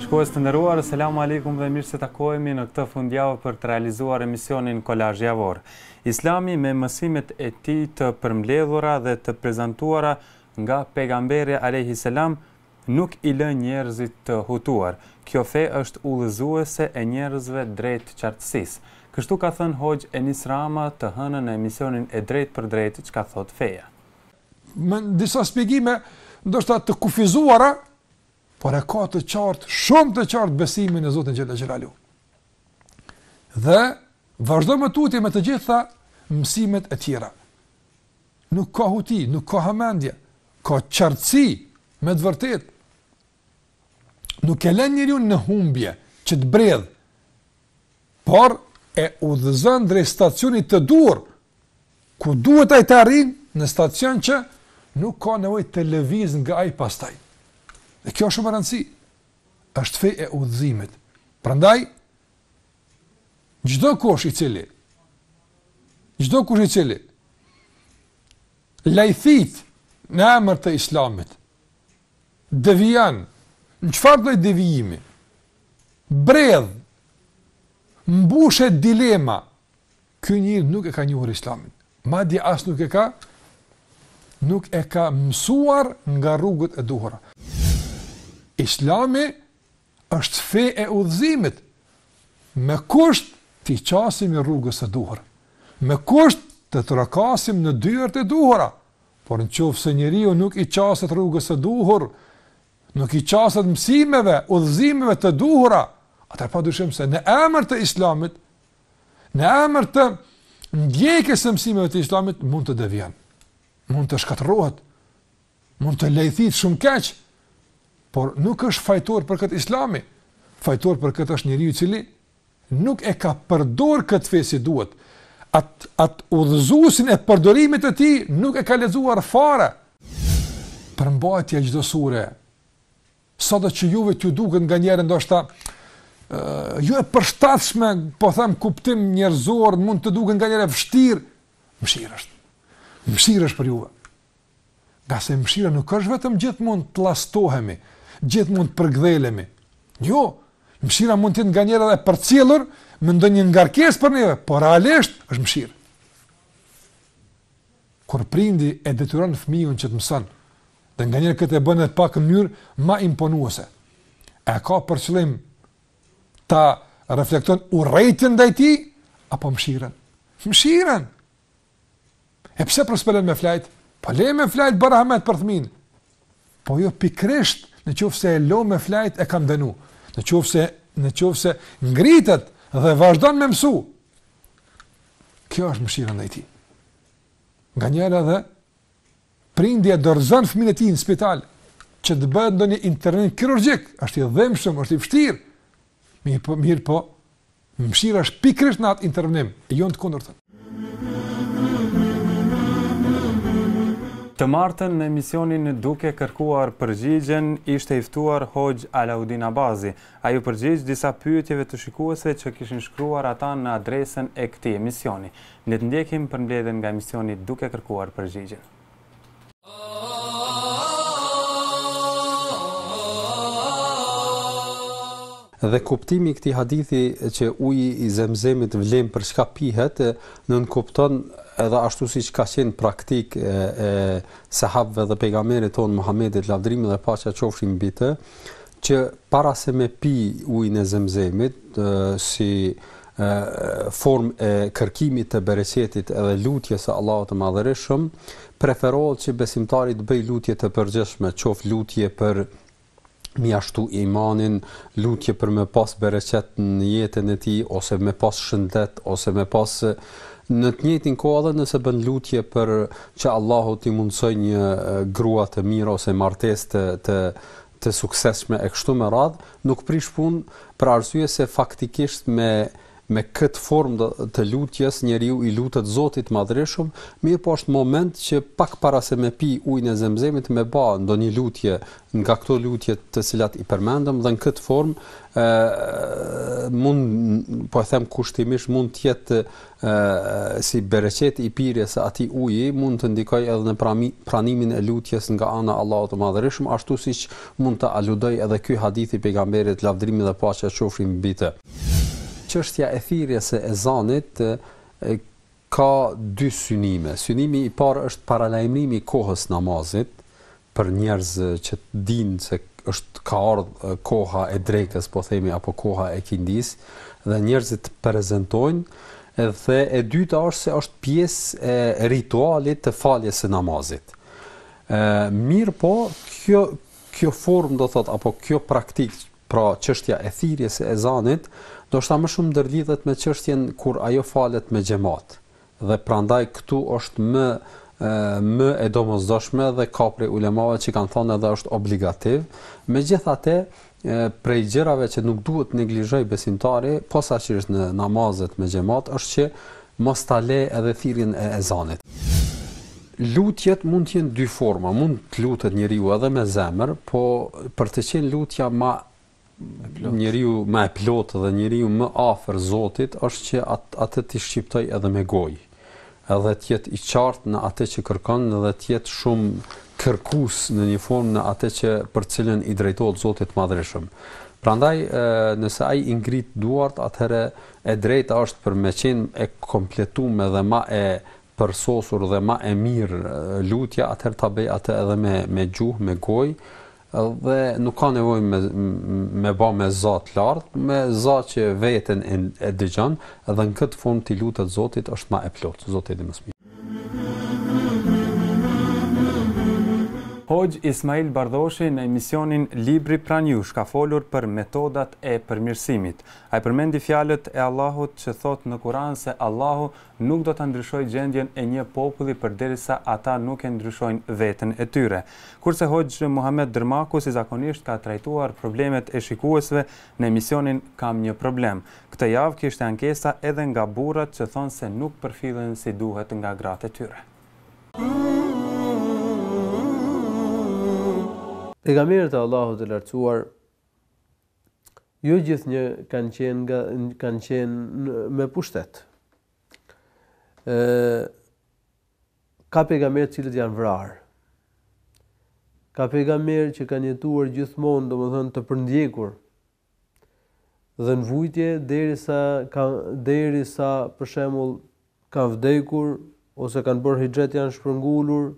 Shikues të nderuar, selam aleikum dhe mirë se takohemi në këtë fundjavë për të realizuar emisionin Kolazh Javor. Islami me mësimet e tij të përmbledhura dhe të prezantuara Nga Pejgamberi alejhi selam nuk i lë njerëzit të hutuar. Kjo fe është udhëzuese e njerëzve drejt qartësisë. Kështu ka thënë Hoxhë Enis Rama të hënën në emisionin e drejtpërdrejtë Çka Thotë Feja. Me disa shpjegime ndoshta të kufizuara, por e ka të qartë, shumë të qartë besimin në Zotin xhele xhelaluhu. Dhe vazhdon më tutje me të gjitha mësimet e tjera. Nuk ka huti, nuk ka hamendje, ka qartësi, me të vërtetë. Nuk e len njeriun në humbje, që të bredh, por e udhëzon drejt stacionit të duhur, ku duhet ai të arrijë në stacion që nuk ka nevojë të lëvizë nga ai pastaj. Dhe kjo shumë rëndësi, është fe e udhëzimit. Prandaj, Çdokush i cili, çdokush i cili, lajthit në emër të islamit, devijon, në çfarëdo lloj devijimi, bredh, mbushet dilema, ky njeri nuk e ka njohur islamin, madje as nuk e ka, nuk e ka mësuar nga rrugët e duhura. Islami Është fe e udhëzimit, me kusht t'i qasemi rrugës së duhur, me kusht të trokasim në dyert e duhura, por në qoftë se njeriu nuk i qaset rrugës së duhur, nuk i qaset mësimeve, udhëzimeve të duhura, atëherë pa dyshim se në emër të islamit, në emër të ndjekjes së mësimeve të islamit, mund të devijon, mund të shkatërrohet, Mund të lajthit shumë keq, por nuk është fajtor për këtë islami. Fajtor për këtë është njeriu i cili nuk e ka përdor këtë fe si duhet. At, at udhëzusin e përdorimit të tij nuk e ka lexuar fare. Përmbajtja e çdo sureje, sado që juve t'ju duket nganjëherë ndoshta uh, jo e përshtatshme, po them kuptim njerëzor, mund të duket nganjëherë vështirë, mëshirë është. Mëshirë është për juve. Ngase mshira nuk është vetëm gjithmonë të lastohemi, gjithmonë të përkëdhelemi. Jo, mshira mund të jetë nganjëherë edhe e përcjellur me ndonjë ngarkesë për neve, por realisht është mshirë. Kur prindi e detyron fëmijën që të mëson, dhe nganjëherë këtë e bën edhe pak në mënyrë ma imponuese. E ka për qëllim ta reflekton urrejtjen ndaj tij, apo mshirën? Mshirën! E pse po s'po e len me flajt? Po le me flejt, bën rahmet për fëmin. Po jo pikrisht, në qoftë se e lë me flejt e kam dënu. Në qoftë se në qoftë se ngritet dhe vazhdon me mësu. Kjo është mëshira ndaj tij. Nganjëherë edhe prindi e dorëzon fëmin e tij në spital që të bëhet ndonjë intervenim kirurgjik, është i dhimshëm, është i vështirë. Mirpo, mirpo, mëshira është pikërisht në atë intervenim, e jo në të kundërtën. Të martën në emisionin Duke kërkuar përgjigjen ishte i ftuar Hoxh Alaudin Abazi. Ai u përgjigj disa pyetjeve të shikuesve që kishin shkruar ata në adresën e këtij emisioni. Le të ndjekim përmbledhjen nga emisioni Duke kërkuar përgjigjen. Dhe kuptimi i këtij hadithi që uji i Zemzemit vlen për çka pihet, nënkupton edhe ashtu siç ka qenë praktikë e, e sahabëve dhe pejgamberit tonë Muhammedit lavdrimi dhe paqja qofshin mbi të, që para se me pi ujin e Zemzemit, si formë e kërkimit të bereqetit edhe lutjes së Allahut të Madhërishëm, preferohet që besimtari të bëjë lutje të përgjithshme, qoftë lutje për mi ashtu imanin, lutje për me pas bereqet në jetën e tij, ose me pas shëndet, ose me pas në të njëjtën kohë edhe nëse bën lutje për që Allahu t'i mundësojë një grua të mirë ose martesë të të të suksesshme e kështu me radhë, nuk prish punë për arsye se faktikisht me me këtë formë të lutjes njeriu i lutet Zotit të Madhërishëm, mirëpo është moment që pak para se me pi ujin e Zemzemit me ba ndonjë lutje nga këto lutje të cilat i përmendëm dhe në këtë formë ë mund po e them kushtimisht mund të jetë si bereqet i pirjes së atij uji mund të ndikojë edhe në pranimin e lutjes nga ana e Allahut të Madhërishëm, ashtu siç mund të aludojë edhe ky hadith i pejgamberit lavdërimi dhe paqja qofshin mbi të. Çështja e thirrjes së ezanit ka dy synime. Synimi i parë është paralajmërimi i kohës namazit, për njerëz që të dinë se është ka ardhur koha e drekës, po themi apo koha e ikindisë dhe njerëzit prezantojnë dhe e dyta është se është pjesë e ritualit të faljes së namazit. Ë mirëpo, kjo kjo formë do thotë apo kjo praktikë pra çështja e thirrjes së ezanit, ndoshta më shumë ndërlidhet me çështjen kur ajo falet me xhamat. dhe prandaj këtu është më më e domosdoshme dhe ka prej ulemave që kanë thënë edhe është obligativ. Megjithatë, prej gjërave që nuk duhet të neglizhojë besimtari, posaçërisht në namazet me xhamat, është që mos ta lë edhe thirrjen e ezanit. Lutjet mund të jenë dy forma, mund të lutet njeriu edhe me zemër, po për të qenë lutja më njeriu më e plotë dhe njeriu më afër Zotit është që atë t'i shqiptojë edhe me gojë edhe të jetë i qartë në atë që kërkon dhe të jetë shumë kërkues në një formë në atë që për të cilën i drejtohet Zotit të Madhërishëm. Prandaj nëse ai i ngrit duart, atëherë e drejta është për me qenë e kompletuar dhe më e përsosur dhe më e mirë lutja, atëherë ta bëjë atë edhe me me gjuhë, me gojë dhe nuk ka nevojë me me ba me za të lartë, me za që veten e, e dëgjon dhe në këtë formë t'i lutet Zotit është më e plotë, Zoti e di më së. Hoxhë Ismail Bardhoshi në emisionin Libri pranë jush ka folur për metodat e përmirësimit. Ai përmendi fjalët e Allahut që thotë në Kur'an se Allahu nuk do ta ndryshojë gjendjen e një populli përderisa ata nuk e ndryshojnë veten e tyre. Kurse Hoxhë Muhamet Dërmaku si zakonisht ka trajtuar problemet e shikuesve në emisionin Kam një problem. Këtë javë kishte ankesa edhe nga burrat që thonë se nuk përfillen si duhet nga gratë e tyre. Pejgamberët e Allahut të Lartësuar jo gjithnjë kanë qenë nga kanë qenë me pushtet. Ë ka pejgamberë të cilët janë vrarë. Ka pejgamberë që kanë jetuar gjithmonë, domethënë të përndjekur dhe në vujtje derisa ka derisa për shembull kanë vdekur, ose kanë bërë hixhret janë shpërngulur,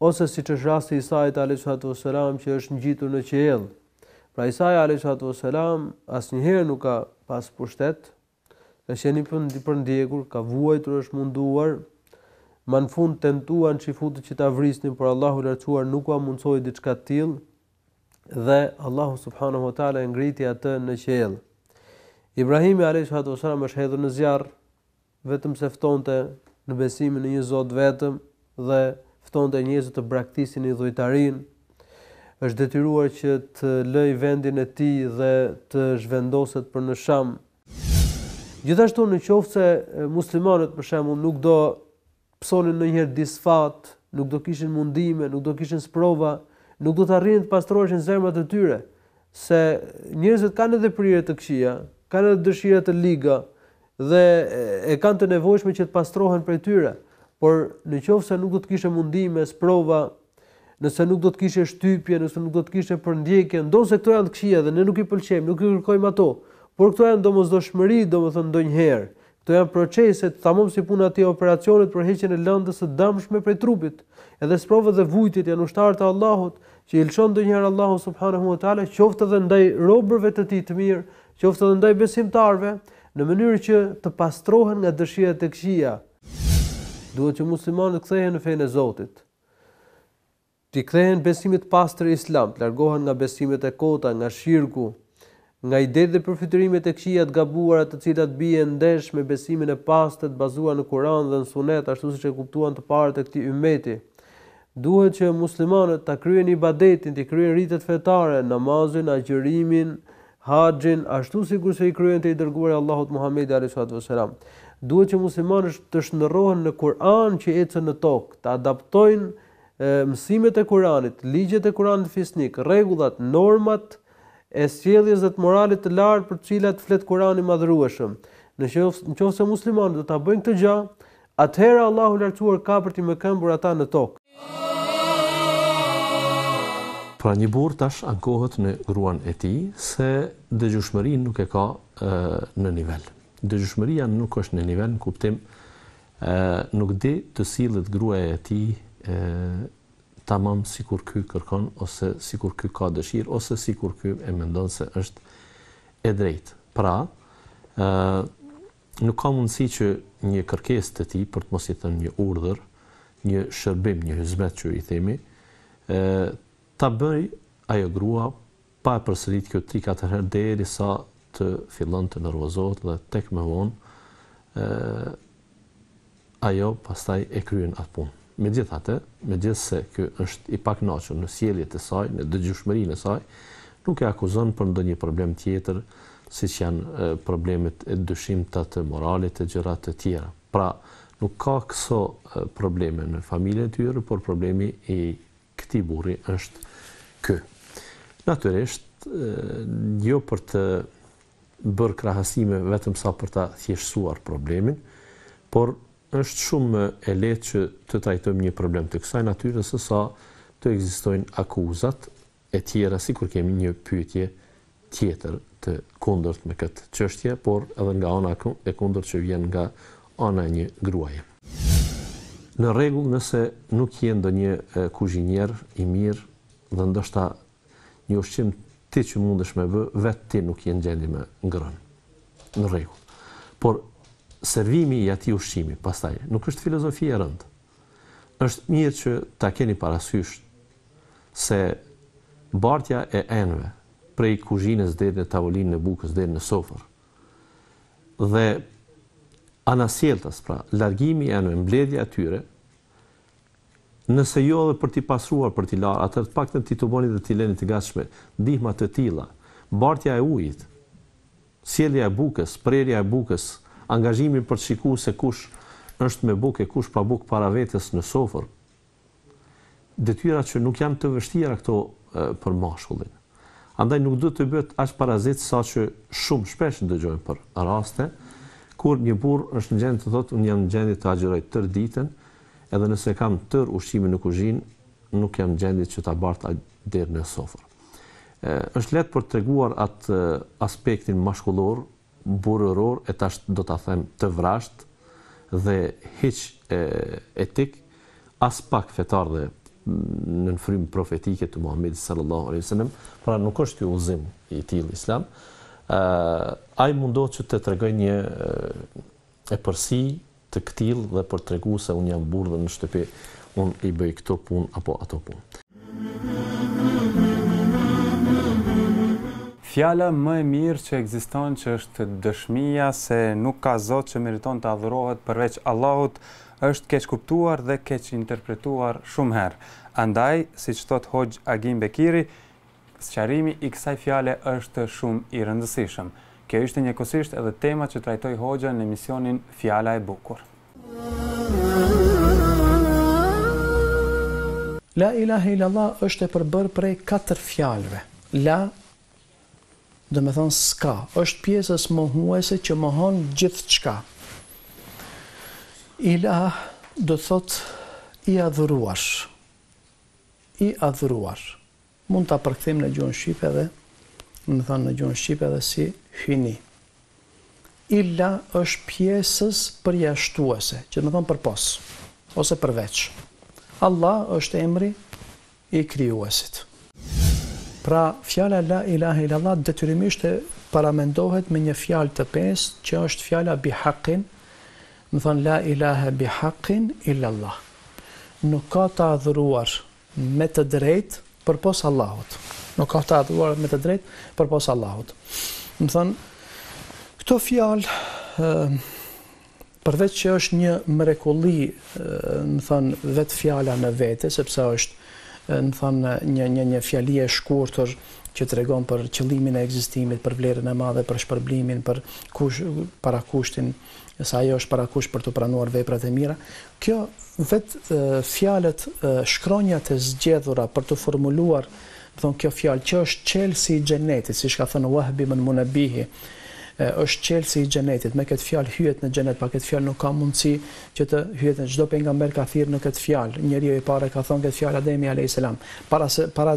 ose siç është rasti i Isait alejhi salatu ves selam që është ngjitur në qiell. Pra Isai alejhi salatu ves selam asnjëherë nuk ka pas pushtet, ka qenë i përndjekur, ka vuajtur, është munduar, ma në fund tentuan çifutët që ta vrisnin, por Allahu i Lartësuar nuk ua mundësoi diçka të tillë, dhe Allahu subhanehu ve teala e ngriti atë në qiell. Ibrahimi alejhi salatu ves selam është hedhur në zjarr, vetëm se ftonte në besimin në një Zot të vetëm dhe ftonte njerëzit të braktisin idhujtarinë, është detyruar që të lëjë vendin e tij dhe të zhvendoset për në Sham. Gjithashtu, në qoftë se muslimanët, për shembull, nuk do pësonin ndonjëherë disfatë, nuk do kishin mundime, nuk do kishin sprova, nuk do të arrinin të pastroheshin zemrat e tyre, se njerëzit kanë edhe prirje të këqija, kanë edhe dëshira të liga dhe e kanë të nevojshme që të pastrohen prej tyre, por në qoftë se nuk do të kishte mundime, sprova, Nëse nuk do të kishe shtypje, nëse nuk do të kishe përndjekje, ndonëse këto janë të këqija dhe ne nuk i pëlqejmë, nuk i kërkojmë ato, por këto janë domosdoshmëri, domethënë ndonjëherë, këto janë procese, tamam si puna e atij operacionit për heqjen e lëndës së dëmshme prej trupit. Edhe sprovat dhe vuajtjet janë ushtarë të Allahut, që i lëshon ndonjëherë Allahu subhanehu ve teala, qoftë edhe ndaj robërve të Tij të mirë, qoftë edhe ndaj besimtarëve, në mënyrë që të pastrohen nga dëshirat e këqija. Duhet që muslimanët të kthehen në fenë e Zotit. T'i kthehen besimit të pastër islam, të largohen nga besimet e kota, nga shirku, nga idetë dhe përfytyrimet e këqija të gabuara të cilat bien ndesh me besimin e pastër të bazuar në Kur'an dhe në Sunet ashtu siç e kuptuan të parët e këtij ymmeti. Duhet që muslimanët ta kryejnë ibadetin, t'i kryejnë ritet fetare, namazin, agjërimin, haxhin, ashtu sikurse i kryente i Dërguari i Allahut Muhamedi alejhi salatu ve selam. Duhet që muslimanët të shndërrohen në Kur'an që ecën në tokë, të adaptojnë mësimet e Kur'anit, ligjet e Kur'anit fisnik, rregullat, normat e sjelljes dhe të moralit të lartë për të cilat flet Kur'ani i Madhërueshëm. Në qoftë se muslimanët do ta bëjnë këtë gjë, Atëherë Allahu i Lartësuar ka për t'i mëkëmbur ata në tokë. Pra një burrë tash ankohet në gruan e tij se dëgjueshmërinë nuk e ka në nivel. Dëgjueshmëria nuk është në nivel në kuptim nuk di të sillet gruaja e tij tamam sikur ky kërkon ose sikur ky ka dëshirë ose sikur ky e mendon se është e drejtë. Pra, ë Nuk ka mundësi që një kërkesë të tij, për të mos i thënë një urdhër, një shërbim, një hyzmet që i themi, ta bëjë ajo grua pa e përsëritë kjo tri katër herë derisa të fillon të nervozohet dhe tek më vonë ajo pastaj e kryen atë punë. Megjithatë, megjithëse ky është i pakënaqur në sjelljet e saj, në dëgjueshmërinë e saj, nuk e akuzon për ndonjë problem tjetër, siç janë problemet e dyshimta të moralit e gjëra të tjera. Pra, nuk ka këso probleme në familjen e tyre, por problemi i Këtij burri është ky. Natyrisht, jo për të bërë krahasime vetëm sa për ta thjeshtësuar problemin, por është shumë më e lehtë që të trajtojmë një problem të kësaj natyre se sa të ekzistojnë akuzat e tjera sikur kemi një pyetje tjetër të kundërt me këtë çështje, por edhe nga ana e kundërt që vjen nga ana e një gruaje. Në rregull nëse nuk je ndonjë kuzhinier i mirë dhe ndoshta një ushqim ti që mundesh me bë, vetë ti nuk je në gjendje me ngrënë. Në rregull. Por servimi i atij ushqimi pastaj nuk është filozofi e rëndë. Është mirë që ta keni parasysh se bartja e enëve prej kuzhinës deri në tavolinën e bukës deri në sofër dhe anasjelltas, pra largimi i enëve, mbledhja e tyre, nëse jo edhe për t'i pastruar, për t'i larë, atëherë të paktën t'i tuboni dhe t'i leni të gatshme ndihma të tilla. Bartja e ujit, sjellja e bukës, prerja e bukës, angazhimi për të shiku se kush është me bukë e kush pa bukë para vetes në sofër, detyra që nuk janë të vështira këto për mashkullin. Andaj nuk duhet të bëhet aq parazit saqë shumë shpesh dëgjojmë për raste kur një burrë është në gjendje të thotë unë jam në gjendje të agjëroj tërë ditën edhe nëse kam tërë ushqimin në kuzhinë nuk jam në gjendje që ta bart deri në sofër. Është lehtë për të treguar atë aspektin mashkullor burrëror e tash do ta them të vrazhdë dhe hiç etik, aspak fetar dhe nën frymë profetike të Muhamedit sallallahu alejhi ve selem, pra nuk është ky udhëzim i tillë islam, ai mundohet që të tregojë një epërsi, të këtillë dhe për të treguar se unë jam burrë dhe në shtëpi unë i bëj këto punë apo ato punë. Fjala më e mirë që ekziston që është dëshmia se nuk ka zot që meriton të adhurohet përveç Allahut është keqkuptuar dhe keqinterpretuar shumë herë. Andaj, siç thotë Hoxhë Agim Bekiri, Sqarimi i kësaj fjale është shumë i rëndësishëm. Kjo ishte njëkohësisht edhe tema që trajtoi Hoxha në emisionin Fjala e Bukur. La ilahe illallah është e përbërë prej katër fjalëve. La, domethënë s'ka, është pjesëz mohuese që mohon gjithçka. Ilah do të thotë i adhuruar. I adhuruar. Mund ta përkthejmë në gjuhën shqipe edhe, domethënë në gjuhën shqipe edhe si hyjni. Illa është pjesëz përjashtuese, që do të thonë përpos ose përveç. Allah është emri i krijuesit. Pra, fjala la ilahe illallah detyrimisht paramendohet me një fjalë të pestë që është fjala bi haqqin, do të thonë la ilahe bi haqqin illallah. Nuk ka të adhuruar me të drejtë përpos Allahut. Nuk ka të adhuruar me të drejtë përpos Allahut. Më thënë, këto fjalë, përveç që është një mrekulli, më thënë, vetë fjala në vete, sepse është, më thënë, një, një, një fjali e shkurtër që tregon për qëllimin e ekzistimit, për vlerën e madhe, për shpërblimin, për kush, parakushtin, se ajo është parakusht për t'u pranuar veprat e mira, kjo vetë fjalët, shkronjat e zgjedhura për të formuluar, më thonë kjo fjalë që është çelësi i xhenetit, siç ka thënë Wahb ibn Munebbihi, është çelësi i xhenetit, me këtë fjalë hyhet në xhenet, pa këtë fjalë nuk ka mundësi që të hyhet në çdo pejgamber ka thirrë në këtë fjalë, njeriu i parë e ka thënë këtë fjalë Ademi alayhis salam, para se para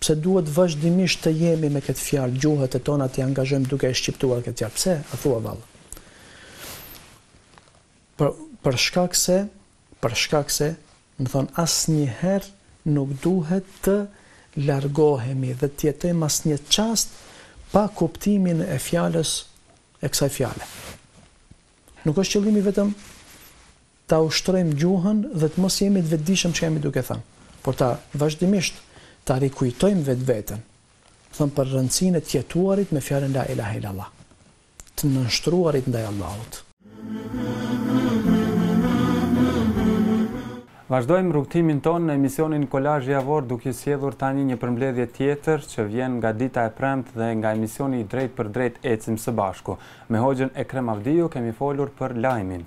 Pse duhet vazhdimisht të jemi me këtë fjalë, gjuhët e tona t'i angazhojmë duke e shqiptuar këtë fjalë? Pse? A thua vallë? Për, për shkak se, për shkak se, më thonë, asnjëherë nuk duhet të largohemi dhe të jetojmë asnjë çast pa kuptimin e fjalës, e kësaj fjale. Nuk është qëllimi vetëm ta ushtrojmë gjuhën dhe të mos jemi të vetëdijshëm çka jemi duke thënë, por ta vazhdimisht ta rikujtojmë vetveten, thënë për rëndësinë e të jetuarit me fjalën La ilahe illallah, të nënshtruarit ndaj Allahut. Vazhdojmë rrugëtimin tonë në emisionin Kolazh Javor duke sjellur tani një përmbledhje tjetër që vjen nga dita e premtë dhe nga emisioni i drejtpërdrejtë Ecim së bashku. Me Hoxhën Ekrem Avdiu kemi folur për lajmin.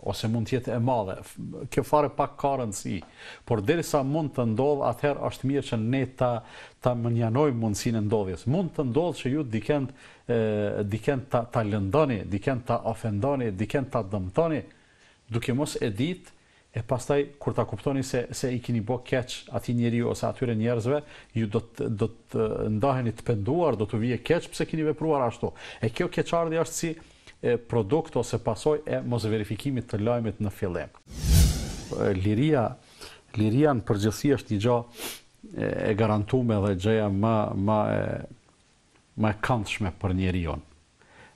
ose mund të jetë e madhe, kjo fare pak ka rëndësi, por deri sa mund të ndodhë, atëherë është mirë që ne ta, ta mënjanojmë mundësinë e ndodhjes. Mund të ndodhë që ju dikend, dikend ta, ta lëndoni, dikend ta ofendoni, dikend ta dëmtoni, duke mos e ditë, e pastaj kur ta kuptoni se se i keni bë keq atij njeriu ose atyre njerëzve, ju do të do të ndaheni të penduar, do t'ju vijë keq pse keni vepruar ashtu. E kjo keqardhje është si produkt ose pasojë e mosverifikimit të lajmit në fillim. Liria, liria në përgjithësi është një gja e garantume dhe gjëja më më e më e këndshme për njeriun.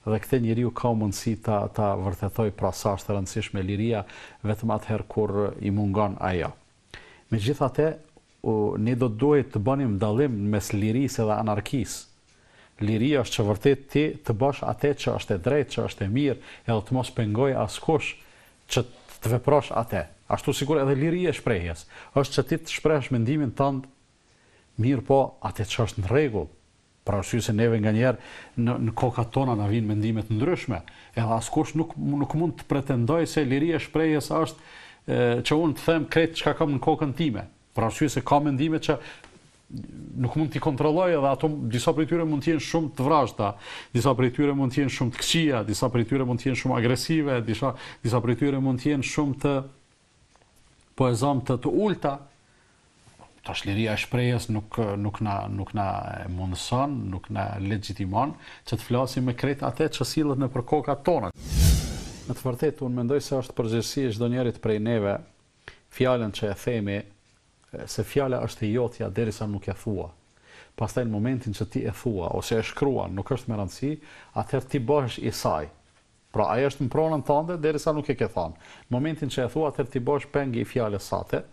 Dhe këtë njeriu ka mundësi ta ta vërtetojë, pra sa është e rëndësishme liria, vetëm atëherë kur i mungon ajo. Megjithatë, ne do të duhej të bënim dallim në mes lirisë dhe anarkisë. Liri është që vërtet ti të bësh atë që është e drejtë, që është e mirë edhe të mos pengojë askush që të veprosh atë. Ashtu sikur edhe liri e shprehjes është që ti të shprehësh mendimin tënd, mirëpo atë që është në rregull. Për arsye se neve nganjëherë në në kokat tona na vijnë mendime të ndryshme, edhe askush nuk nuk mund të pretendojë se liria e shprehjes është që unë të them krejt çka kam në kokën time. Për arsye se ka mendime që nuk mund t'i kontrolloj edhe ato disa prej tyre mund të jenë shumë të vrazhda, disa prej tyre mund të jenë shumë të këqija, disa prej tyre mund të jenë shumë agresive, disa disa prej tyre mund të jenë shumë të po e zëmë të ulëta, tash liria e shprehjes nuk nuk na nuk na mundëson, nuk na legjitimon që të flasim me krejt atë që sillet nëpër kokat tona. Në të vërtetë unë mendoj se është përgjegjësi e çdo njërit prej neve fjalën që e themi, se fjala është e jotja derisa nuk e thua. Pastaj në momentin që ti e thua ose e shkruan, nuk është me rëndësi, atëherë ti bëhesh i saj. Pra ai është në pronën tande derisa nuk e ke thanë. Në momentin që e thua atëherë ti bëhesh peng i fjalës sate.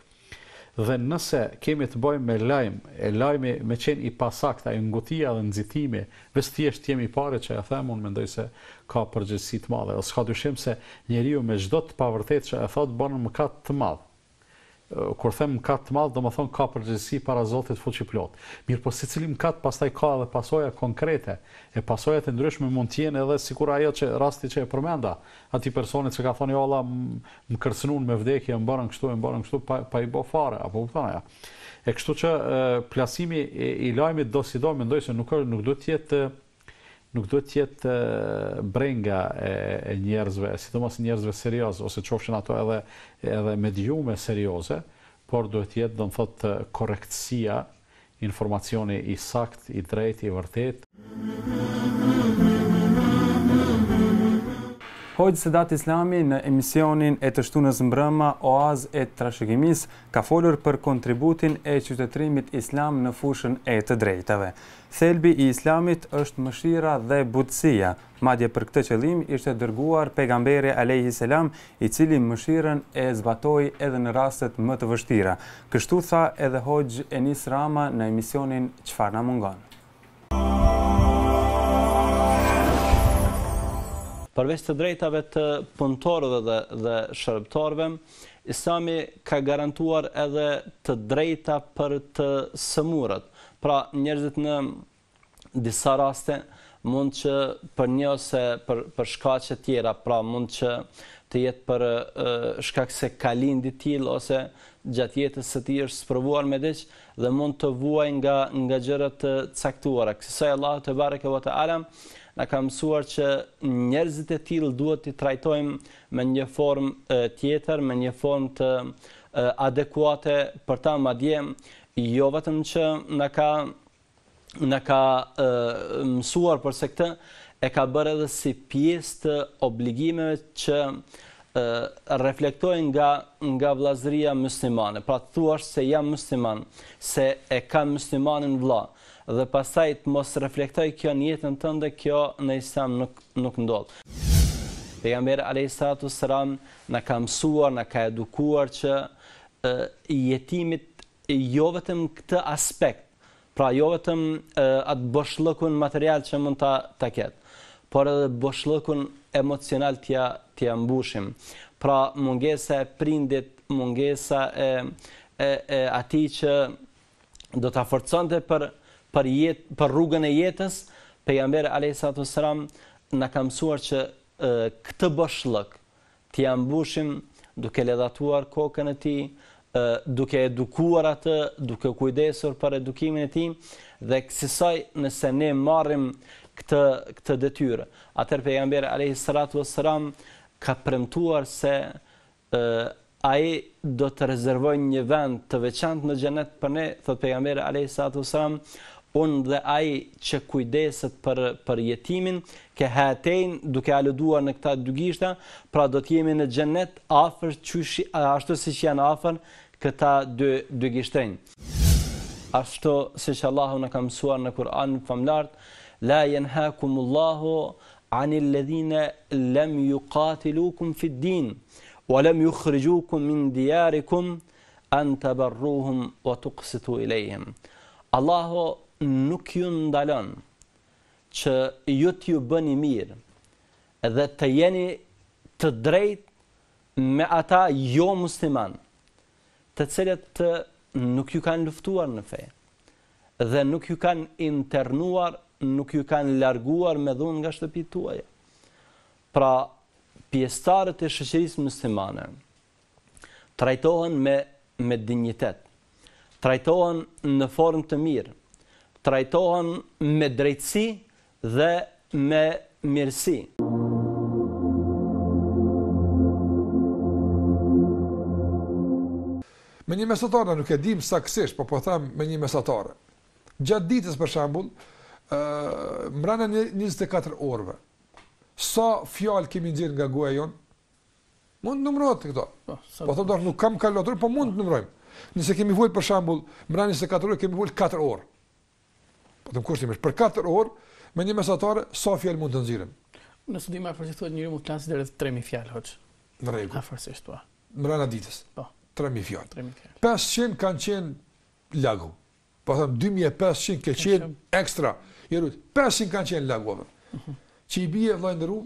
Dhe nëse kemi të bëjmë me lajm, e lajmi me qenë i pasaktë, ajo ngutia dhe nxitimi, veç thjesht të jem i pari që e them, unë mendoj se ka përgjegjësi të madhe. Dhe s'ka dyshim se njeriu me çdo të pavërtetë që e thotë bën mëkat të madh. Kur them mkat të madh, domethënë ka përgjegjësi para Zotit fuqiplotë. Mirëpo secili mkat pastaj ka edhe pasoja konkrete, e pasojat e ndryshme mund të jenë edhe sikur ajo që rasti që e përmenda, atij personit që ka thënë jo valla më kërcënuan me vdekje, më bënë kështu, më bënë kështu, pa pa i bë fare, apo kupton ajo. E kështu që plasimi i lajmit dosido mendoj se nuk nuk duhet të jetë Nuk duhet të jetë brenga e njerëzve, e sidomos njerëzve serioz, ose qofshin ato edhe edhe mediume serioze, por duhet të jetë, do të thotë, korrektësia, informacioni i saktë, i drejtë, i vërtetë. Hoxhë Sedat Islami në emisionin e të shtunës mbrëma Oazë e Trashëgimisë ka folur për kontributin e qytetërimit islam në fushën e të drejtave. Thelbi i Islamit është mëshira dhe butësia, madje për këtë qëllim ishte dërguar Pejgamberi alejhi selam, i cili mëshirën e zbatoi edhe në rastet më të vështira. Kështu tha edhe Hoxhë Enis Rama në emisionin Çfarë na mungon? Përveç të drejtave të punëtorëve dhe dhe shërbëtorëve, Islami ka garantuar edhe të drejta për të sëmurët, Pra, njerëzit në disa raste mund që për një ose për, për shkaqe tjera, pra mund që të jetë për shkak se ka lind i tillë ose gjatë jetës së tij është sprovuar me diç dhe mund të vuaj nga nga gjëra të caktuara. Kësisoj Allahu tebareke ve teala na ka mësuar që njerëzit e tillë duhet t'i trajtojmë me një formë tjetër, me një formë të adekuate për ta madje Jo vetëm që na ka na ka mësuar porse këtë e ka bërë edhe si pjesë të obligimeve që reflektojnë nga nga vllazëria muslimane. Pra të thuash se jam musliman, se e kam muslimanin vëlla dhe pastaj të mos reflektoj kjo në jetën tënde, kjo në Islam nuk nuk ndodh. Pejgamberi alayhi salatu sallam na ka mësuar, na ka edukuar që jetimit jo vetëm këtë aspekt, pra jo vetëm atë boshllëkun material që mund ta ta ketë, por edhe boshllëkun emocional t'ia t'ia mbushim. Pra mungesa e prindit, mungesa e e e atij që do ta forconte për për jetë për rrugën e jetës, pejgamberi alayhi salatu wasalam na ka mësuar që e, këtë boshllëk T'ia mbushim duke ledhatuar kokën e tij, duke edukuar atë, duke u kujdesur për edukimin e tij dhe kësisoj nëse ne marrim këtë këtë detyrë, atëherë pejgamberi alejhi salatu ves selam ka premtuar se ë ai do të rezervojë një vend të veçantë në xhenet për ne, thot pejgamberi alejhi salatu ves selam, Unë dhe ai që kujdeset për për jetimin, ke hatein, duke aluduar në këta dy gishta, pra do të jemi në xhennet afër qysh ashtu siç janë afër këta dy dy gishtenj. Ashtu siç Allahu na ka mësuar në Kur'anin Famëlartë, La yanhaakumullahu anil ladhina lam yuqatilukum fid-din wa lam yukhrijukum min diyarikum An tabarruhum wa tuqsitu ilejhim. Allahu nuk ju ndalon që ju t'ju bëni mirë dhe të jeni të drejtë me ata jo musliman, të cilët nuk ju kanë luftuar në fe dhe nuk ju kanë internuar, nuk ju kanë larguar me dhunë nga shtëpitë tuaja. Pra, pjesëtarët e shoqërisë muslimane, trajtohen me me dinjitet, trajtohen në formë të mirë, trajtohen me drejtësi dhe me mirësi. Me një mesatare, nuk e dim saksisht, po po them me një mesatare. Gjatë ditës për shembull, ë mbrana 24 orëve. Sa fjalë kemi nxjerr nga goja jonë? Mund të numërohen këto. Po, po them në dorë, nuk kam kalkulator, po mund të numërojmë. Nëse kemi fol për shembull, mbrana 24 orëve kemi fol 4 orë. Po të kushtimisht për 4 orë me një mesatare sa fjalë mund të nxjerrim. Një studim po thotë njeri mund të flasë deri te 3000 fjalë hoc. Në rregull. Afërsisht po. Mbrana ditës. Po. 3000 fjalë. 3000 fjalë. 500 kanë qenë lagv. Po them 2500 kanë qenë ekstra. Jerut, 500 kanë qenë lagv. Mhm. Që i bie vëlla i nderuar,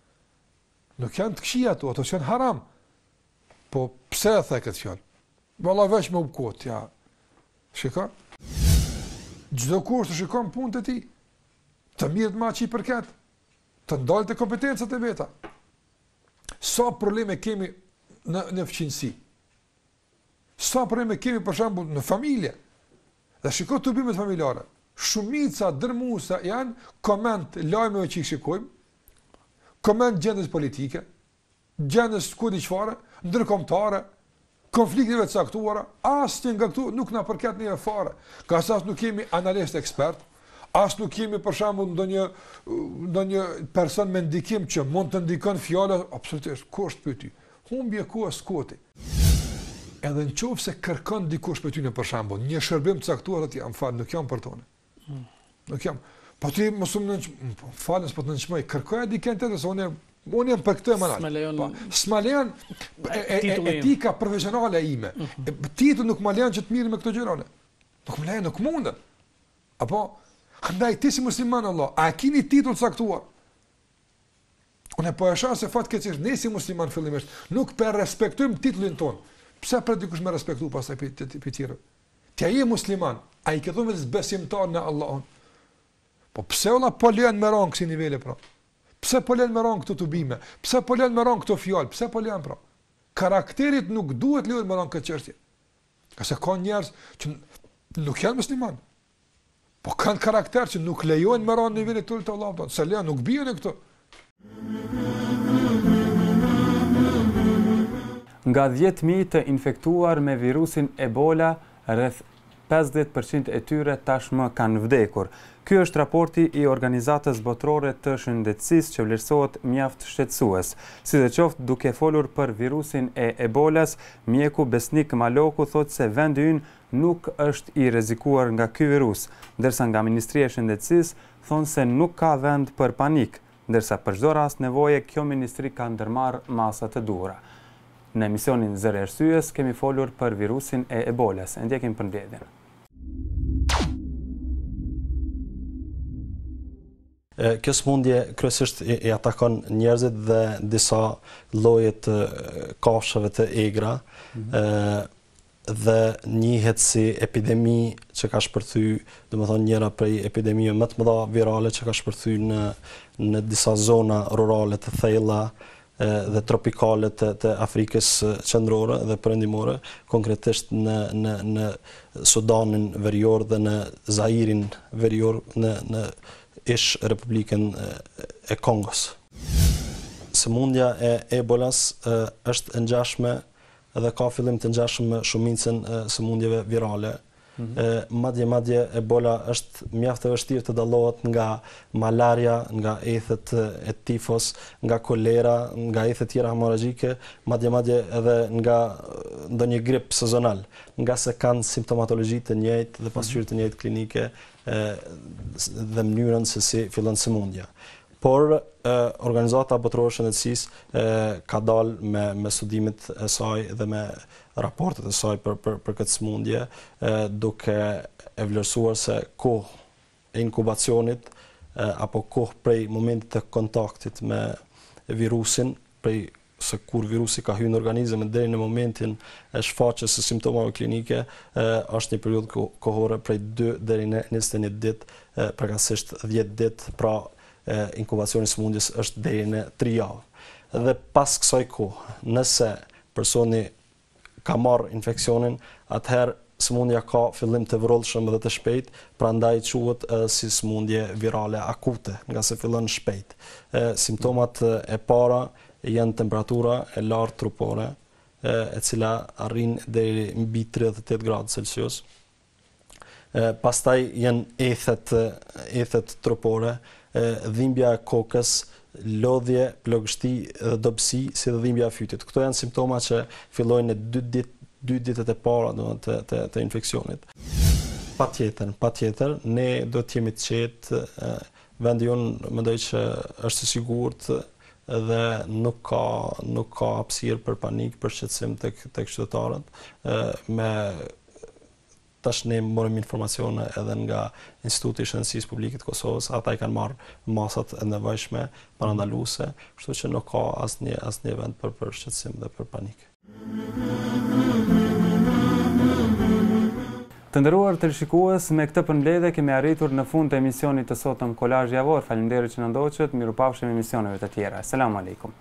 Nuk janë të këqia ato, ato s'janë haram. Po pse e the këtë fjalë? Valla veç më kot, ja. Shiko, çdo kush të shikon punët e tij, të mirret me atë që i përket, të ndalet te kompetencat e veta. Sa probleme kemi ne, në fqinësi? Sa probleme kemi për shambull në familje? Dhe shiko tubimet familjare. Shumica dërmuese janë koment lajmeve që i shikojmë, koment gjendjes politike, gjendjes ku di çfarë, ndërkombëtare, konflikteve të caktuara, asnjë nga këto nuk na përket neve fare. Ngase as nuk jemi analist ekspert, as nuk jemi për shembull ndonjë ndonjë person me ndikim që mund të ndikon fjala absolutisht, kush të pyeti. Humbje kohe s'koti. Edhe nëse kërkon dikush prej teje për shembull, një shërbim të caktuar atë, më fal, nuk jam për këtë unë. Mm. Nuk jam. Po ti mos më nënç, po, fal s'po të nënçmoj, kërkoja dikën tjetër se unë unë jam për këtë më lart. S'ma lejon. Po, s'ma lejon e, e, e, etika profesionale ime. Mm -hmm. Titulli nuk më lejon që të mirrem me këto gjëra. Nuk më lejon, nuk mundem. E prandaj ti si musliman Allah, a keni titull të caktuar? Unë po e shoh se fatkeqësisht ne si musliman fillimisht nuk po e respektojmë titullin tonë. Pse pret dikush me respektu pastaj prej tjerëve? Ti je musliman, a i ke thënë vetes besimtar në Allahun. Po pse ona po lën me rënë në kësi nivele pra? Pse po lën me rënë në këto tubime? Pse po lën me rënë në këto fjalë? Pse po lën pra? Karakterin nuk duhet lën me rënë në këtë çështje. Ngase ka njerëz që nuk janë musliman, Po kanë karakter që nuk lejojnë me ranë nivellit të të vëllavë, se leja nuk bjën e këto. Nga 10.000 të infektuar me virusin Ebola, rreth 50% e tyre tashmë kanë vdekur. Ky është raporti i Organizatës Botërore të Shëndetësisë që vlerësohet mjaft shqetësues. Sidoqoftë duke folur për virusin e Ebolas, mjeku Besnik Maloku thotë se vendi ynë nuk është i rrezikuar nga ky virus, ndërsa nga Ministria e Shëndetësisë thonë se nuk ka vend për panik, ndërsa për çdo rast nevoje kjo ministri ka ndërmarrë masa të duhura. Në emisionin Zëri i Arsyes kemi folur për virusin e Ebolas, e ndjekim përmbledhjen. Kjo sëmundje kryesisht i atakon njerëzit dhe disa lloje të kafshëve të egra. dhe njihet si epidemi që ka shpërthy, domethënë njëra prej epidemive më të mëdha virale që ka shpërthy në, në disa zona rurale të thella dhe tropikale të, të Afrikës qendrore dhe perëndimore, konkretisht në, në, në Sudanin verior dhe në Zairin verior në, në ish Republikën e Kongos. Sëmundja e Ebolas është e ngjashme dhe ka fillim të ngjashëm me shumicën e sëmundjeve virale. Madje madje Ebola është mjaft e vështirë të dallohet nga malaria, nga ethet e tifos, nga kolera, nga ethet tjera hemoragjike, madje madje edhe nga ndonjë grip sezonal, ngase kanë simptomatologji të njëjtë dhe pasqyrë të njëjtë klinike dhe mënyrën se si fillon sëmundja. Por, Organizata Botërore e Shëndetësisë ka dalë me me studimet e saj dhe me raportet e saj për për për këtë sëmundje, duke e vlerësuar se koha e inkubacionit apo koha prej momentit të kontaktit me virusin prej se kur virusi ka hyrë në organizëm e deri në momentin e shfaqjes së simptomave klinike, është një periudhë kohore prej dy deri në njëzet e një ditë, përkatësisht dhjetë ditë, pra inkubacioni i sëmundjes është deri në tri javë. Dhe pas kësaj kohe, nëse personi ka marrë infeksionin, atëherë sëmundja ka fillim të vrullshëm dhe të shpejtë, prandaj quhet si sëmundje virale akute, ngase fillon shpejt. Simptomat e para janë temperatura e lartë trupore, e cila arrin deri mbi tridhjetë e tetë gradë Celsius, pastaj janë ethet, ethet trupore, dhimbja e kokës, lodhje, plogështi dhe dobësi, si dhe dhimbja e fytit. Këto janë simptoma që fillojnë në dy ditë dy ditët e para do të të të infeksionit. Patjetër, patjetër, ne duhet të jemi të qetë, vendi jonë mendoj që është i sigurt dhe nuk ka nuk ka hapësirë për panik, për shqetësim tek tek qytetarët me tash ne morëm informacione edhe nga Instituti i Shëndetësisë Publike të Kosovës, ata i kanë marrë masat e nevojshme parandaluese, kështu që nuk ka asnjë asnjë vend për për shqetësim dhe për panik. Të nderuar teleshikues, me këtë përmbledhje kemi arritur në fund të emisionit të sotëm Kolazh Javor. Faleminderit që na ndoqët, mirupafshim emisioneve të tjera. Selam alejkum.